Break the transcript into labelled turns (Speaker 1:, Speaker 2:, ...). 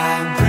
Speaker 1: time